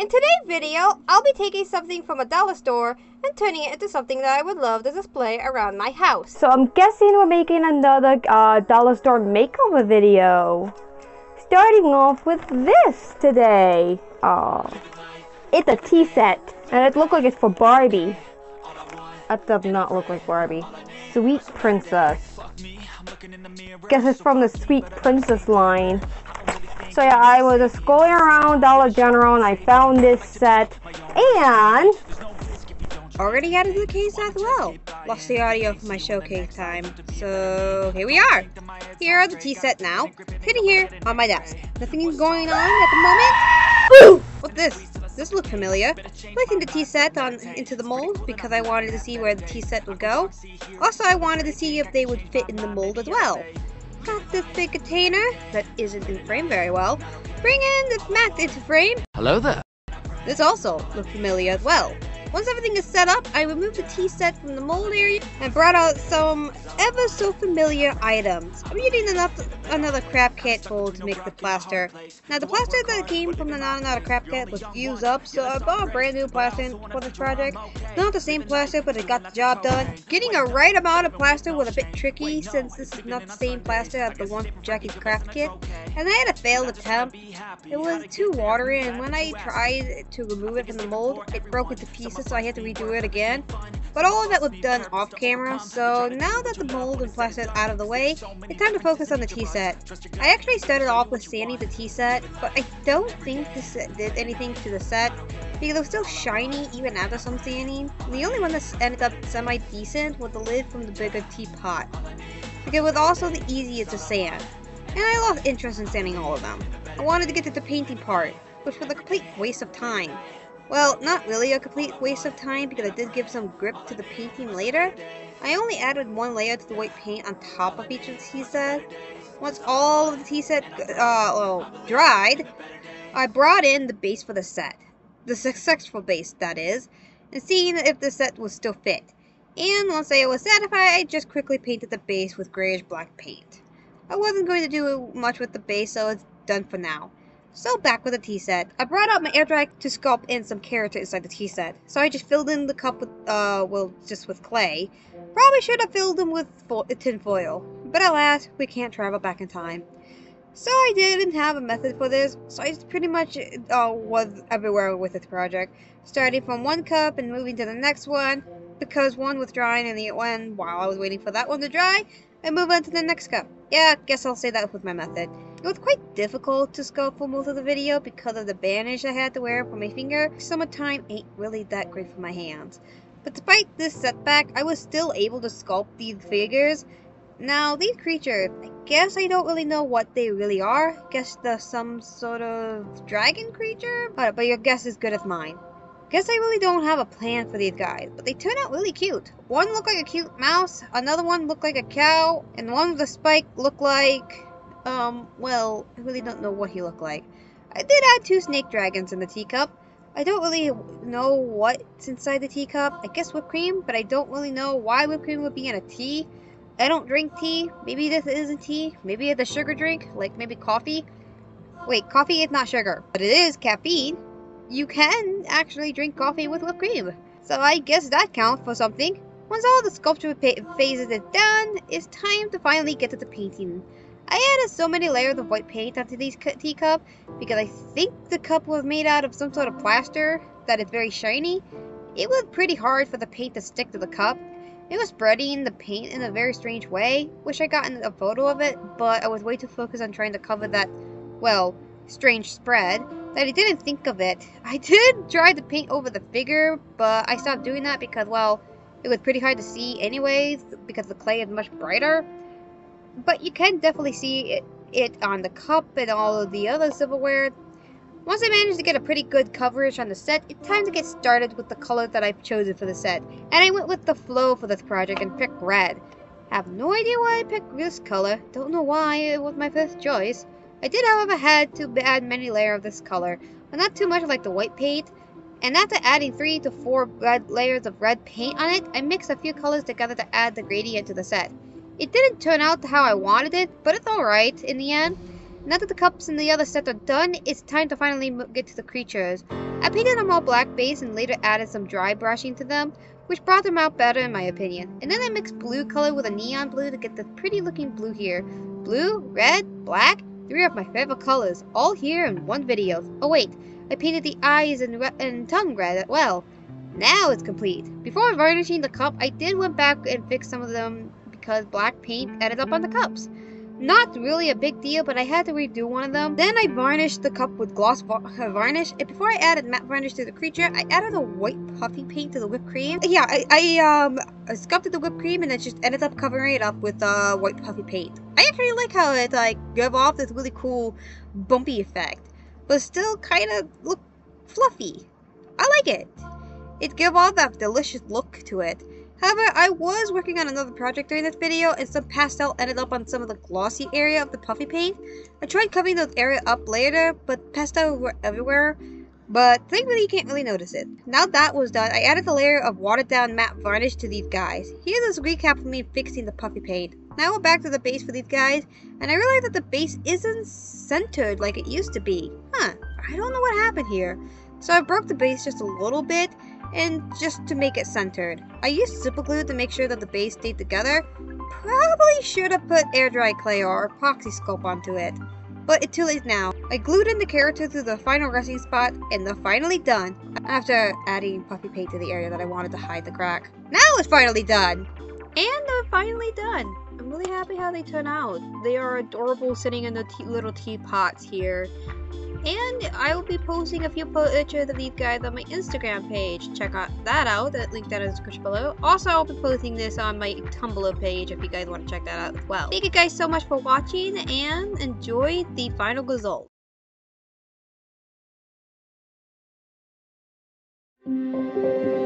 In today's video, I'll be taking something from a dollar store and turning it into something that I would love to display around my house. So I'm guessing we're making another uh, dollar store makeover video. Starting off with this today. Oh, it's a tea set, and it looks like it's for Barbie. That does not look like Barbie. Sweet Princess. Guess it's from the Sweet Princess line. So yeah, I was just going around Dollar General and I found this set and already added the case as well. Lost the audio from my showcase time. So here we are. Here are the tea set now, sitting here on my desk. Nothing is going on at the moment. What's this? This looks familiar. Placing the tea set on into the mold because I wanted to see where the tea set would go. Also, I wanted to see if they would fit in the mold as well. Got this big container that isn't in frame very well. Bring in this mat into frame. Hello there. This also looks familiar as well. Once everything is set up, I removed the tea set from the mold area and brought out some ever so familiar items. I'm using enough, another crab kit tool to make the plaster. Now the plaster that came from the Another Crap Kit was used up, so I bought a brand new plaster for this project. Not the same plaster, but it got the job done. Getting a right amount of plaster was a bit tricky since this is not the same plaster as the one from Jackie's Craft Kit. And I had a failed attempt. It was too watery and when I tried to remove it from the mold, it broke into pieces so I had to redo it again. But all of that was done off camera, so now that the mold and plastic out of the way, it's time to focus on the tea set. I actually started off with sanding the tea set, but I don't think this did anything to the set, because it was still shiny even after some sanding. The only one that ended up semi-decent was the lid from the bigger teapot, because it was also the easiest to sand. And I lost interest in sanding all of them. I wanted to get to the painting part, which was a complete waste of time. Well, not really a complete waste of time because I did give some grip to the painting later. I only added one layer to the white paint on top of each of the tea set. Once all of the tea set uh, well, dried, I brought in the base for the set. The successful base, that is, and seeing if the set was still fit. And once I was satisfied, I just quickly painted the base with grayish black paint. I wasn't going to do much with the base, so it's done for now. So back with the tea set. I brought out my air dry to sculpt in some character inside the tea set. So I just filled in the cup with, uh, well, just with clay. Probably should have filled them with tin foil. But alas, we can't travel back in time. So I didn't have a method for this, so I pretty much uh, was everywhere with this project. Starting from one cup and moving to the next one, because one was drying and the one, while I was waiting for that one to dry, I move on to the next cup. Yeah, guess I'll say that with my method. It was quite difficult to sculpt for most of the video because of the bandage I had to wear for my finger. Summertime ain't really that great for my hands. But despite this setback, I was still able to sculpt these figures. Now, these creatures, I guess I don't really know what they really are. Guess they're some sort of dragon creature? But, but your guess is good as mine. Guess I really don't have a plan for these guys, but they turn out really cute. One looked like a cute mouse, another one looked like a cow, and one with a spike looked like... Um, well, I really don't know what he looked like. I did add two snake dragons in the teacup. I don't really know what's inside the teacup. I guess whipped cream, but I don't really know why whipped cream would be in a tea. I don't drink tea. Maybe this isn't tea. Maybe it's a sugar drink, like maybe coffee. Wait, coffee is not sugar, but it is caffeine. You can actually drink coffee with whipped cream. So I guess that counts for something. Once all the sculpture phases is done, it's time to finally get to the painting. I added so many layers of white paint onto these teacup because I think the cup was made out of some sort of plaster that is very shiny. It was pretty hard for the paint to stick to the cup. It was spreading the paint in a very strange way. Wish I got in a photo of it, but I was way too focused on trying to cover that, well, strange spread that I didn't think of it. I did try to paint over the figure, but I stopped doing that because, well, it was pretty hard to see anyways because the clay is much brighter but you can definitely see it, it on the cup and all of the other silverware. Once I managed to get a pretty good coverage on the set, it's time to get started with the color that I've chosen for the set. And I went with the flow for this project and picked red. Have no idea why I picked this color, don't know why it was my first choice. I did however had to add many layers of this color, but not too much like the white paint. And after adding 3 to 4 red layers of red paint on it, I mixed a few colors together to add the gradient to the set. It didn't turn out how I wanted it, but it's alright in the end. Now that the cups and the other set are done, it's time to finally get to the creatures. I painted them all black base and later added some dry brushing to them, which brought them out better in my opinion. And then I mixed blue color with a neon blue to get the pretty looking blue here. Blue, red, black, three of my favorite colors, all here in one video. Oh wait, I painted the eyes and, and tongue red as well. Now it's complete. Before varnishing the cup, I did went back and fix some of them because black paint ended up on the cups. Not really a big deal, but I had to redo one of them. Then I varnished the cup with gloss varnish, and before I added matte varnish to the creature, I added a white puffy paint to the whipped cream. Yeah, I, I um sculpted the whipped cream and then just ended up covering it up with uh, white puffy paint. I actually like how it like gave off this really cool bumpy effect, but still kind of look fluffy. I like it. It gave off that delicious look to it. However, I was working on another project during this video, and some pastel ended up on some of the glossy area of the puffy paint. I tried covering those area up later, but pastel were everywhere, but thankfully you can't really notice it. Now that was done, I added a layer of watered down matte varnish to these guys. Here's a recap of me fixing the puffy paint. Now we're back to the base for these guys, and I realized that the base isn't centered like it used to be. Huh, I don't know what happened here. So I broke the base just a little bit, and just to make it centered. I used super glue to make sure that the base stayed together. Probably should have put air dry clay or epoxy sculpt onto it. But it's too late now. I glued in the character to the final resting spot and they're finally done after adding puffy paint to the area that I wanted to hide the crack. Now it's finally done! And they're finally done. I'm really happy how they turn out. They are adorable sitting in the tea little teapots here. And I will be posting a few pictures uh, of these guys on my Instagram page. Check out that out. That link down in the description below. Also, I'll be posting this on my Tumblr page if you guys want to check that out as well. Thank you guys so much for watching and enjoy the final result. Thank you.